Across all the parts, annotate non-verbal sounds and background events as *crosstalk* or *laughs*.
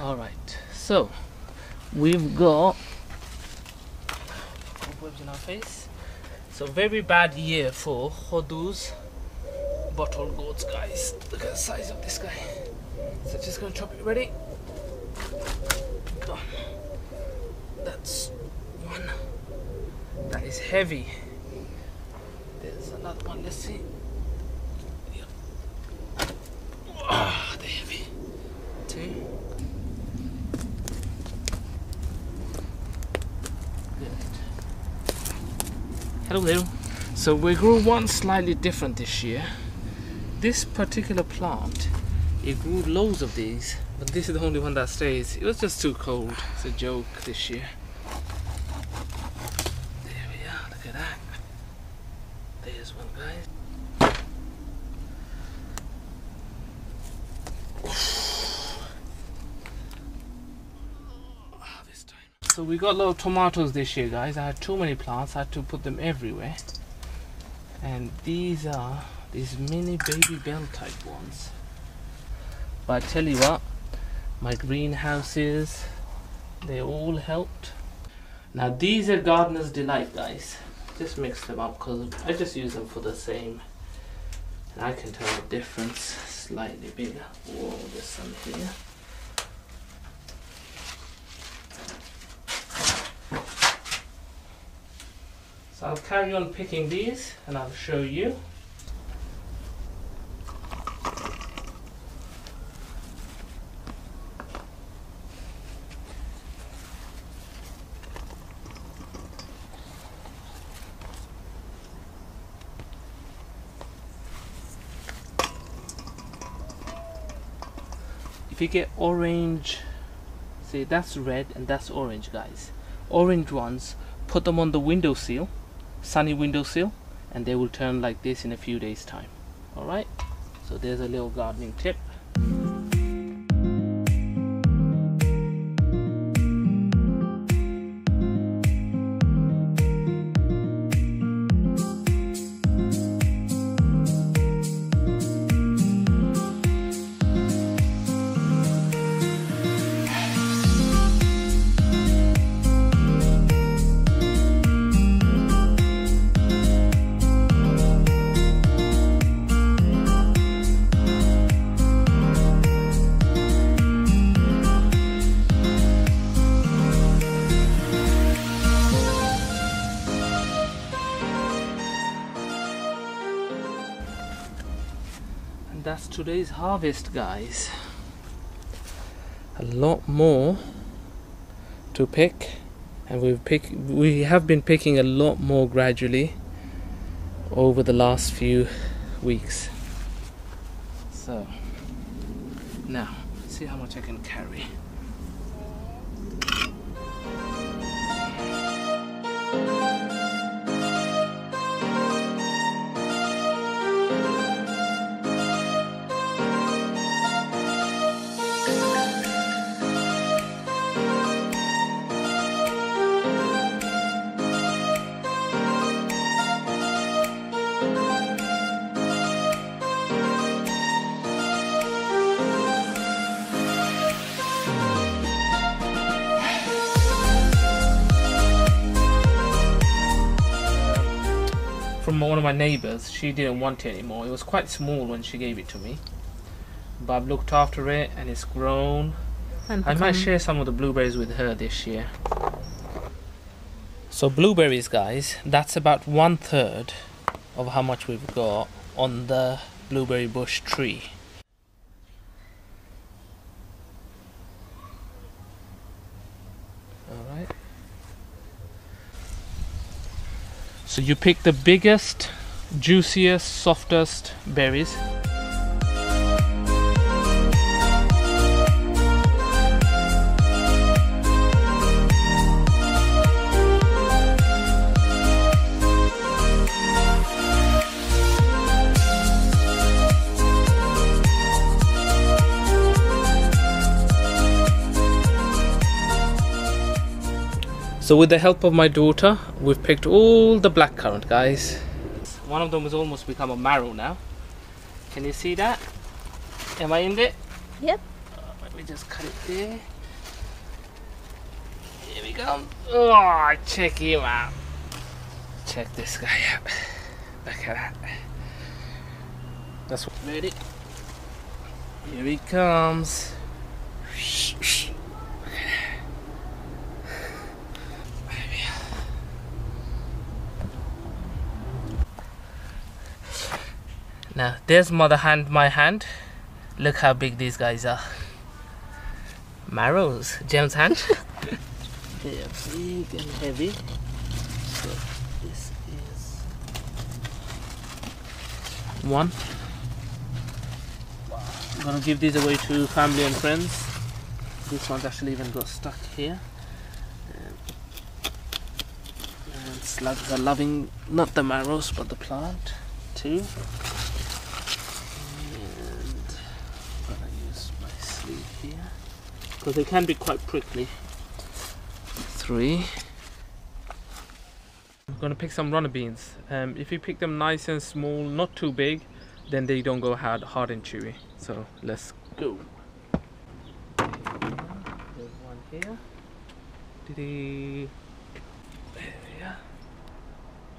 All right, so we've got cobwebs in our face. So very bad year for Hodus bottle gourds, guys. Look at the size of this guy. So just gonna chop it. Ready? Go. That's one. That is heavy. There's another one. Let's see. Yeah. Ah, they're heavy. Two. Hello. So we grew one slightly different this year. This particular plant, it grew loads of these, but this is the only one that stays. It was just too cold. It's a joke this year. There we are, look at that. There's one guys. Harvest time. So we got a lot of tomatoes this year guys. I had too many plants, I had to put them everywhere. And these are these mini baby bell type ones. But I tell you what, my greenhouses, they all helped. Now these are Gardener's Delight guys. Just mix them up because I just use them for the same. And I can tell the difference slightly bigger. Whoa, there's some here. I'll carry on picking these and I'll show you. if you get orange see that's red and that's orange guys orange ones put them on the windowsill sunny windowsill and they will turn like this in a few days time. Alright so there's a little gardening tip that's today's harvest guys. A lot more to pick and we've pick we have been picking a lot more gradually over the last few weeks. So now see how much I can carry from one of my neighbors. She didn't want it anymore. It was quite small when she gave it to me. But I've looked after it and it's grown. And I might share some of the blueberries with her this year. So blueberries guys, that's about one third of how much we've got on the blueberry bush tree. So you pick the biggest, juiciest, softest berries. So with the help of my daughter, we've picked all the blackcurrant, guys. One of them has almost become a marrow now. Can you see that? Am I in there? Yep. Alright, let me just cut it there. Here we go. Oh, check him out. Check this guy out. Look at that. That's what made it. Here he comes. Now there's mother hand, my hand. Look how big these guys are. Marrows, James' hand. *laughs* They're big and heavy. So this is one. I'm gonna give these away to family and friends. This one's actually even got stuck here. And, and slugs are loving not the marrows but the plant too. Because they can be quite prickly. Three. I'm gonna pick some runner beans. Um, if you pick them nice and small, not too big, then they don't go hard, hard and chewy. So let's go. There's one here. Did There we are.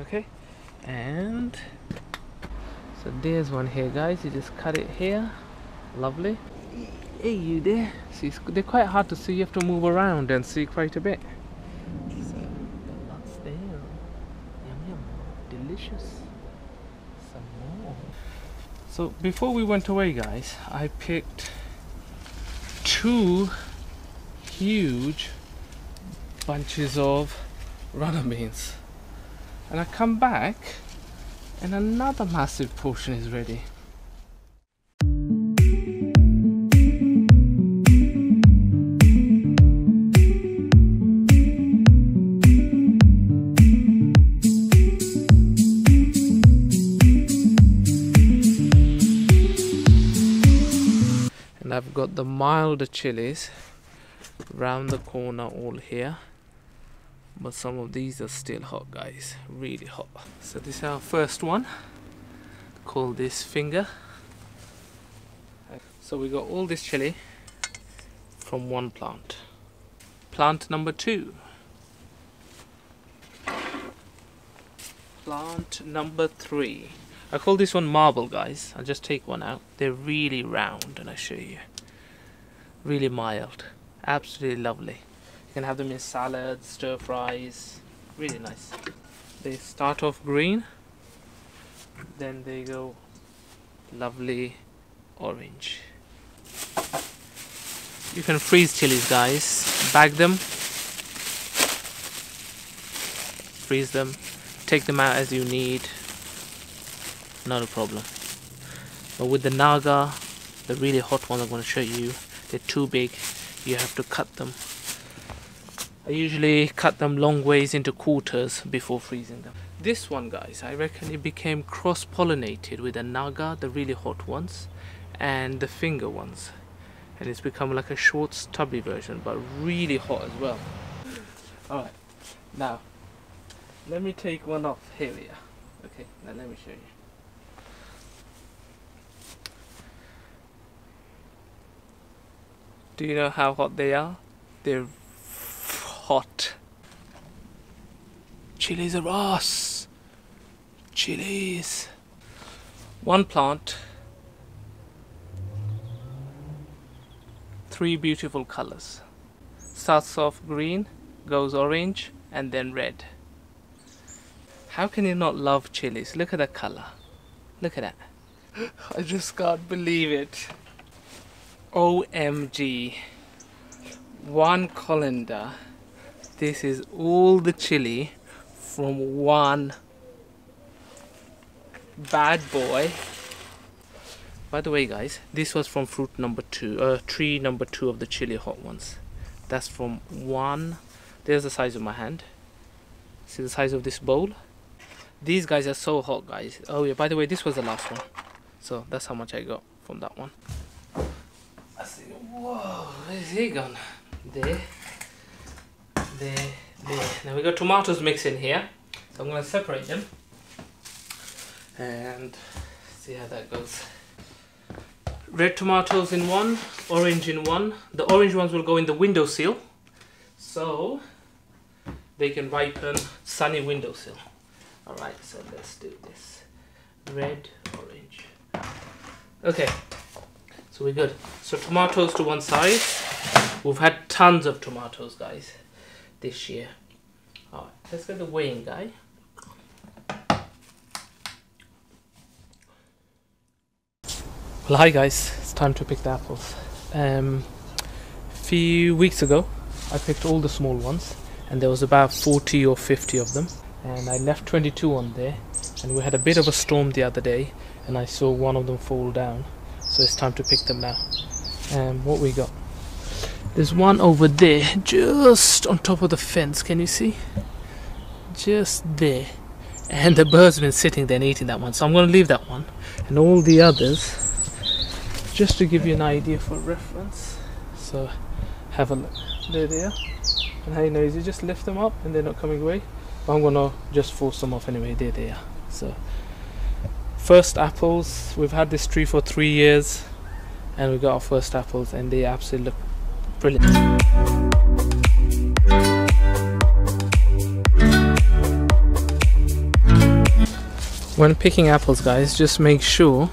Okay, and so there's one here, guys. You just cut it here. Lovely. Hey, you there? See, they're quite hard to see. You have to move around and see quite a bit. So, lots there. Yum yum. Delicious. Some more. So, before we went away, guys, I picked two huge bunches of runner beans. And I come back and another massive portion is ready. Got the milder chilies round the corner all here. But some of these are still hot guys. Really hot. So this is our first one. Call this finger. So we got all this chili from one plant. Plant number two. Plant number three. I call this one marble guys. I'll just take one out. They're really round and I show you really mild. Absolutely lovely. You can have them in salads stir fries. Really nice. They start off green then they go lovely orange. You can freeze chilies guys. Bag them. Freeze them. Take them out as you need. Not a problem. But with the naga the really hot one I'm going to show you they're too big. You have to cut them. I usually cut them long ways into quarters before freezing them. This one guys I reckon it became cross-pollinated with the naga the really hot ones and the finger ones. And it's become like a short stubby version but really hot as well. Alright now let me take one off. Here we are. Okay now let me show you Do you know how hot they are? They're hot. Chilies are us. Chilies. One plant. Three beautiful colors. Starts off green, goes orange, and then red. How can you not love chilies? Look at the color. Look at that. *gasps* I just can't believe it. OMG one colander. This is all the chili from one bad boy. By the way guys this was from fruit number two uh, tree number two of the chili hot ones. That's from one. There's the size of my hand. See the size of this bowl? These guys are so hot guys. Oh yeah by the way this was the last one. So that's how much I got from that one Whoa, where's he gone? There, there, there. Now we got tomatoes mixed in here. So I'm going to separate them and see how that goes. red tomatoes in one, orange in one. The orange ones will go in the windowsill, so they can ripen sunny windowsill. All right, so let's do this. Red, orange. Okay, so we're good. So tomatoes to one side. We've had tons of tomatoes, guys, this year. All right, let's get the weighing guy. Well, hi guys, it's time to pick the apples. Um, a few weeks ago, I picked all the small ones, and there was about 40 or 50 of them, and I left 22 on there. And we had a bit of a storm the other day, and I saw one of them fall down, so it's time to pick them now. Um, what we got? There's one over there, just on top of the fence. Can you see? Just there. And the bird's been sitting there and eating that one, so I'm going to leave that one. And all the others just to give you an idea for reference so have a look there they are and how you know is you just lift them up and they're not coming away but I'm gonna just force them off anyway there they are so first apples. We've had this tree for three years and we got our first apples and they absolutely look brilliant. When picking apples guys just make sure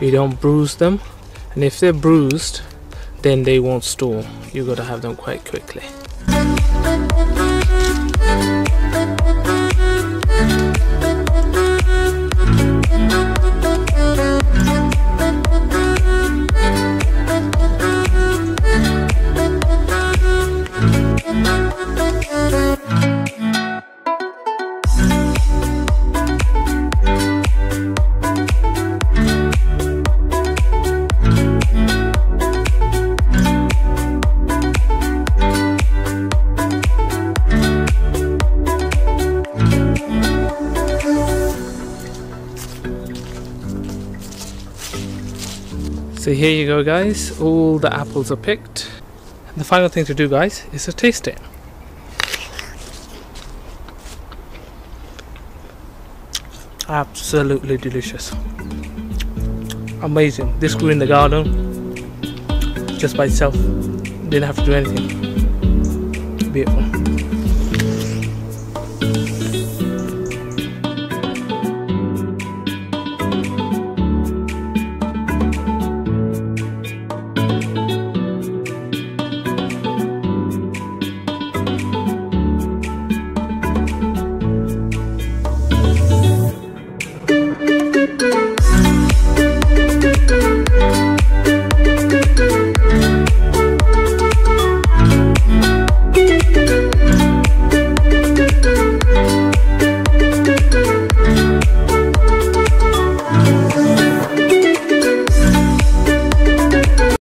you don't bruise them and if they're bruised then they won't store. You've gotta have them quite quickly So here you go guys, all the apples are picked. And the final thing to do guys is to taste it. Absolutely delicious. Amazing. This grew in the garden just by itself. Didn't have to do anything. Beautiful.